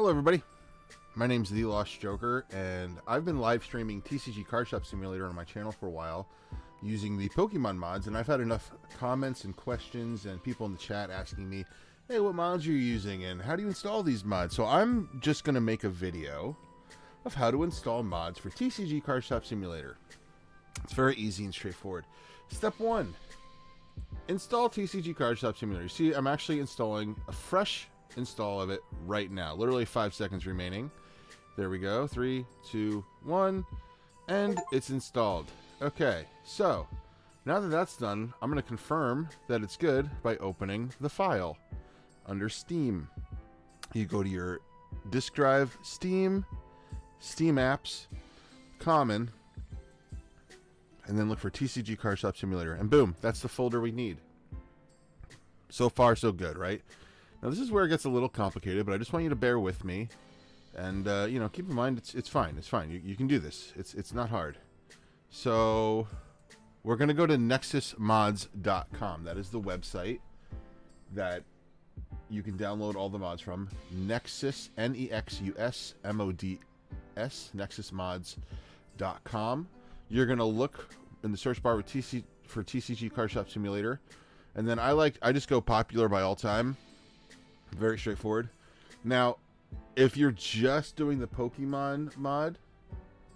Hello, everybody. My name's The Lost Joker, and I've been live streaming TCG Card Shop Simulator on my channel for a while using the Pokemon mods, and I've had enough comments and questions and people in the chat asking me, hey, what mods are you using and how do you install these mods? So I'm just going to make a video of how to install mods for TCG Card Shop Simulator. It's very easy and straightforward. Step one, install TCG Card Shop Simulator. See, I'm actually installing a fresh install of it right now. Literally five seconds remaining. There we go. Three, two, one. And it's installed. Okay, so now that that's done, I'm going to confirm that it's good by opening the file under Steam. You go to your disk drive, Steam, Steam apps, Common, and then look for TCG Card Shop Simulator. And boom, that's the folder we need. So far, so good, right? Now this is where it gets a little complicated, but I just want you to bear with me, and uh, you know, keep in mind it's it's fine. It's fine. You, you can do this. It's it's not hard. So we're gonna go to nexusmods.com. That is the website that you can download all the mods from. Nexus N E X U S M O D S nexusmods.com. You're gonna look in the search bar with TC for TCG Car Shop Simulator, and then I like I just go popular by all time very straightforward. Now, if you're just doing the Pokemon mod,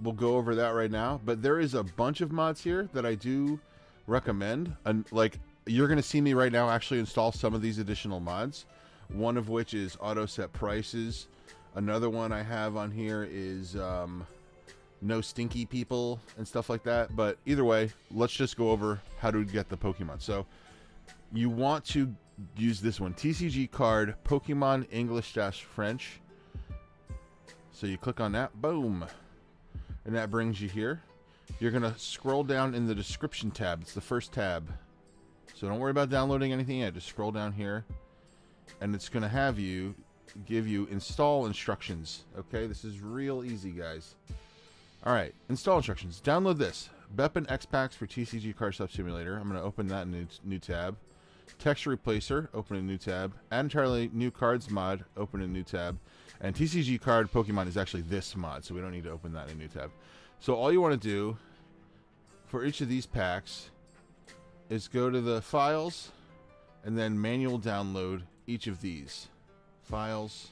we'll go over that right now. But there is a bunch of mods here that I do recommend. And like you're to see me right now actually install some of these additional mods. One of which is auto set prices. Another one I have on here is um, no stinky people and stuff like that. But either way, let's just go over how to get the Pokemon. So you want to use this one TCG card Pokemon English dash French. So you click on that, boom, and that brings you here. You're gonna scroll down in the description tab. It's the first tab. So don't worry about downloading anything yet. Just scroll down here, and it's gonna have you give you install instructions. Okay, this is real easy, guys. All right, install instructions. Download this BepInEx Packs for TCG Card Shop Simulator. I'm gonna open that new new tab. Texture Replacer, open a new tab. Add entirely new cards mod, open a new tab. And TCG card Pokemon is actually this mod, so we don't need to open that in a new tab. So all you want to do for each of these packs is go to the files and then manual download each of these. Files,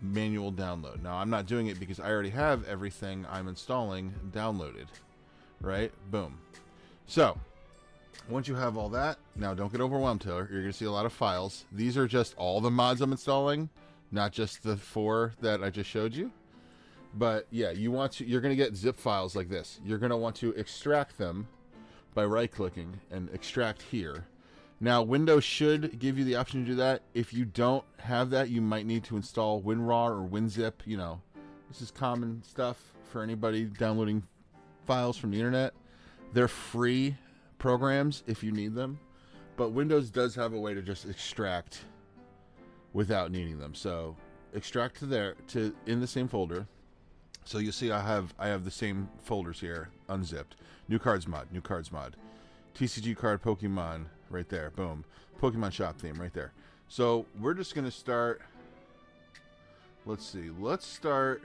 manual download. Now I'm not doing it because I already have everything I'm installing downloaded. Right? Boom. So, once you have all that, now don't get overwhelmed, Taylor. You're going to see a lot of files. These are just all the mods I'm installing, not just the four that I just showed you. But yeah, you want to. You're going to get zip files like this. You're going to want to extract them by right-clicking and extract here. Now, Windows should give you the option to do that. If you don't have that, you might need to install WinRAR or WinZip. You know, this is common stuff for anybody downloading files from the internet. They're free programs if you need them, but Windows does have a way to just extract without needing them. So extract to there to in the same folder. So you see I have I have the same folders here unzipped. New cards mod, new cards mod. TCG card Pokemon right there. Boom. Pokemon shop theme right there. So we're just to start Let's see. Let's start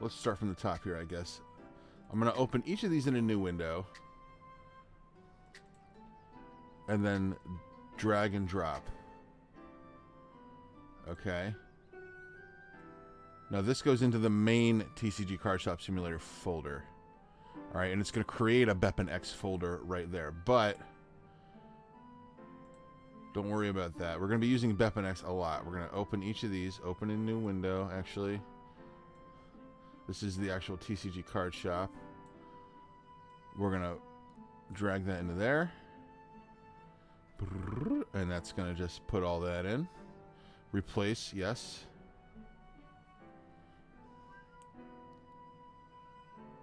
Let's start from the top here, I guess. I'm going to open each of these in a new window. And then drag and drop. Okay. Now this goes into the main TCG Card Shop Simulator folder. Alright, and it's going to create a BepInEx folder right there. But, don't worry about that. We're going to be using BepInEx a lot. We're going to open each of these. Open a new window, actually. This is the actual TCG card shop. We're to drag that into there. And that's to just put all that in. Replace, yes.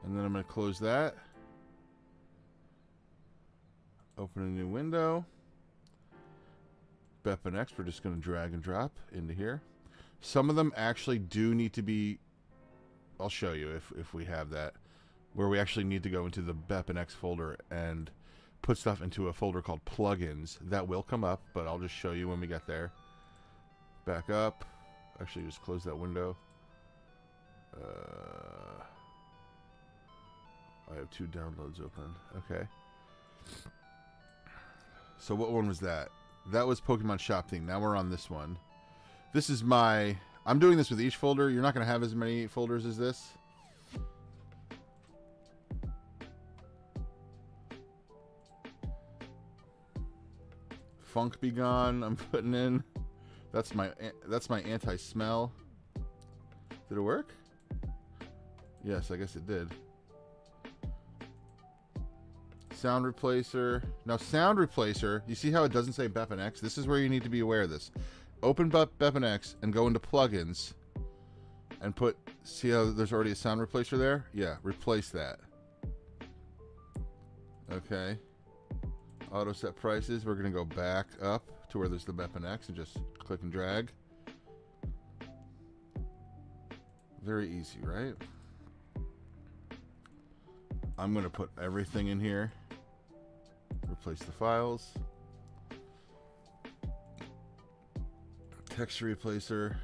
And then I'm to close that. Open a new window. BepInEx, we're just to drag and drop into here. Some of them actually do need to be I'll show you if, if we have that, where we actually need to go into the BepInEx folder and put stuff into a folder called plugins. That will come up, but I'll just show you when we get there. Back up. Actually, just close that window. Uh, I have two downloads open. Okay. So what one was that? That was Pokemon Shop thing. Now we're on this one. This is my... I'm doing this with each folder. You're not going to have as many folders as this. Funk Be Gone I'm putting in. That's my that's my anti-smell. Did it work? Yes, I guess it did. Sound replacer. Now, sound replacer, you see how it doesn't say BepInEx? This is where you need to be aware of this. Open BepInEx and go into plugins and put, see how there's already a sound replacer there? Yeah, replace that. Okay. Auto set prices, we're going to go back up to where there's the BepInEx and just click and drag. Very easy, right? I'm going to put everything in here. Replace the files. Texture replacer.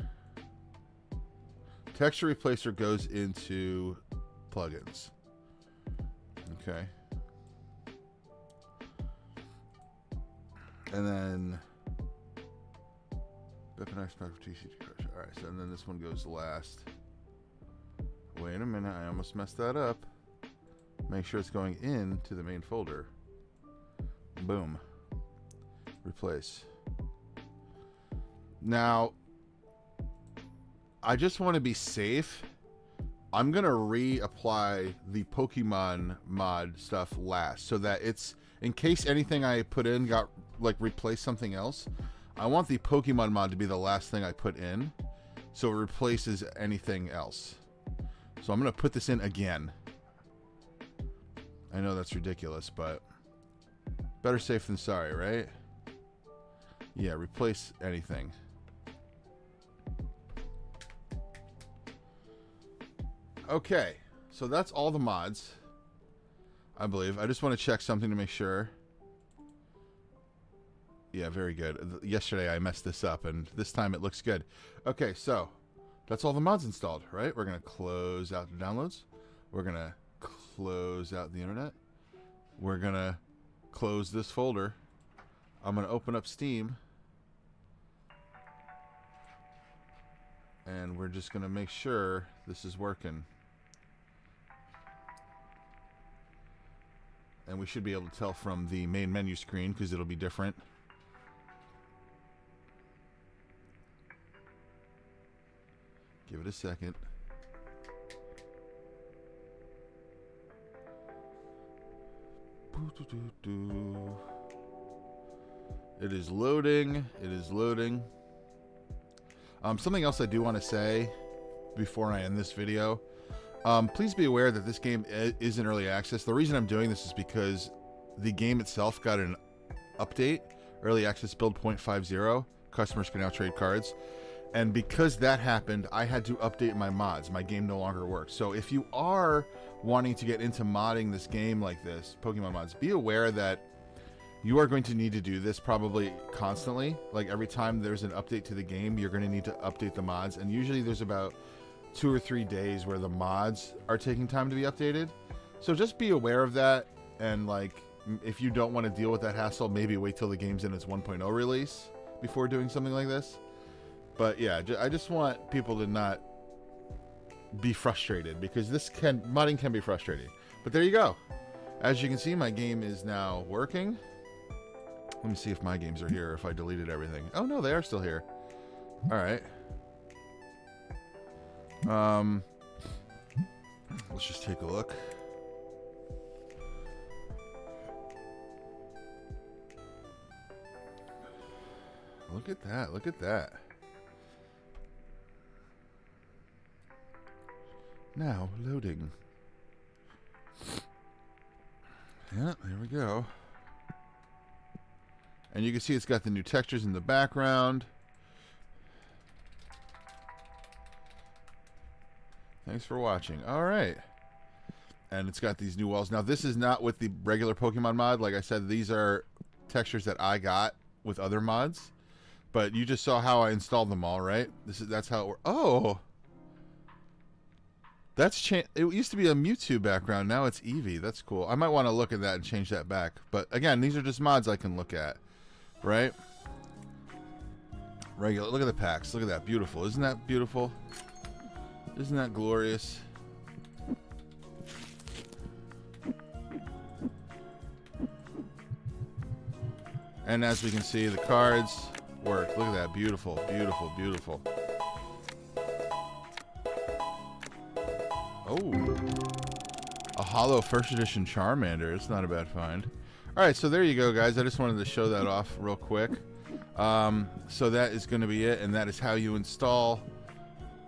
Texture replacer goes into plugins. Okay. And then Pack for TCG Crush. Alright, so and then this one goes last. Wait a minute, I almost messed that up. Make sure it's going into the main folder. Boom. Replace. Now, I just want to be safe. I'm going to reapply the Pokemon mod stuff last so that it's in case anything I put in got like replace something else. I want the Pokemon mod to be the last thing I put in so it replaces anything else. So I'm going to put this in again. I know that's ridiculous, but better safe than sorry, right? Yeah, replace anything. Okay, so that's all the mods, I believe. I just want to check something to make sure. Yeah, very good. Yesterday I messed this up, and this time it looks good. Okay, so that's all the mods installed, right? We're going to close out the downloads. We're going to close out the internet. We're going to close this folder. I'm going to open up Steam. And we're just going to make sure this is working. And we should be able to tell from the main menu screen because it'll be different. Give it a second. It is loading. It is loading. Um, something else I do want to say before I end this video. Um, please be aware that this game is in early access. The reason I'm doing this is because the game itself got an update, early access build 0.50. Customers can now trade cards. And because that happened, I had to update my mods. My game no longer works. So if you are wanting to get into modding this game like this, Pokemon mods, be aware that you are going to need to do this probably constantly. Like every time there's an update to the game, you're going to need to update the mods. And usually there's about two or three days where the mods are taking time to be updated. So just be aware of that. And like, if you don't want to deal with that hassle, maybe wait till the game's in its 1.0 release before doing something like this. But yeah, I just want people to not be frustrated because this can modding can be frustrating. But there you go. As you can see, my game is now working. Let me see if my games are here, if I deleted everything. Oh no, they are still here. Alright. Um, let's just take a look. Look at that, look at that. Now loading. Yeah, there we go. And you can see it's got the new textures in the background. Thanks for watching. All right. and it's got these new walls. Now this is not with the regular Pokemon mod. Like I said, these are textures that I got with other mods. But you just saw how I installed them all, right? This is that's how it works. Oh, that's cha- It used to be a Mewtwo background. Now it's Eevee. That's cool. I might want to look at that and change that back. But again, these are just mods I can look at, right? Regular. Look at the packs. Look at that. Beautiful. Isn't that beautiful? Isn't that glorious? And as we can see, the cards work. Look at that. Beautiful, beautiful, beautiful. Oh. A holo first edition Charmander. It's not a bad find. Alright, so there you go, guys. I just wanted to show that off real quick. Um, so that is going to be it, and that is how you install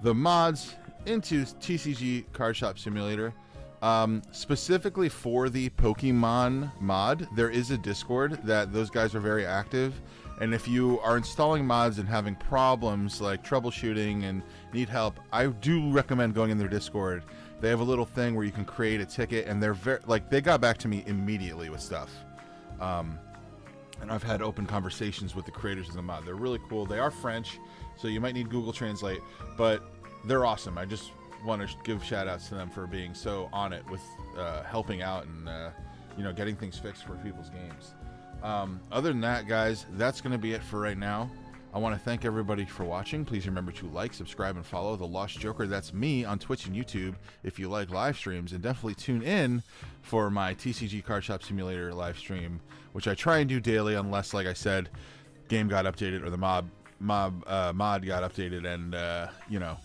the mods into TCG Card Shop Simulator. Um, specifically for the Pokemon mod, there is a Discord that those guys are very active. And if you are installing mods and having problems like troubleshooting and need help, I do recommend going in their Discord. They have a little thing where you can create a ticket, and they're very like they got back to me immediately with stuff. Um, and I've had open conversations with the creators of the mod. They're really cool. They are French, so you might need Google Translate, but they're awesome. I just want to give shout outs to them for being so on it with uh, helping out and uh, you know getting things fixed for people's games. Um, other than that, guys, that's going to be it for right now. I want to thank everybody for watching. Please remember to like, subscribe, and follow The Lost Joker. That's me on Twitch and YouTube if you like live streams. And definitely tune in for my TCG Card Shop Simulator live stream, which I try and do daily unless, like I said, game got updated or the mob mob uh, mod got updated and, uh, you know,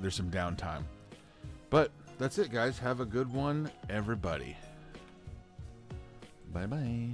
there's some downtime. But that's it, guys. Have a good one, everybody. Bye bye.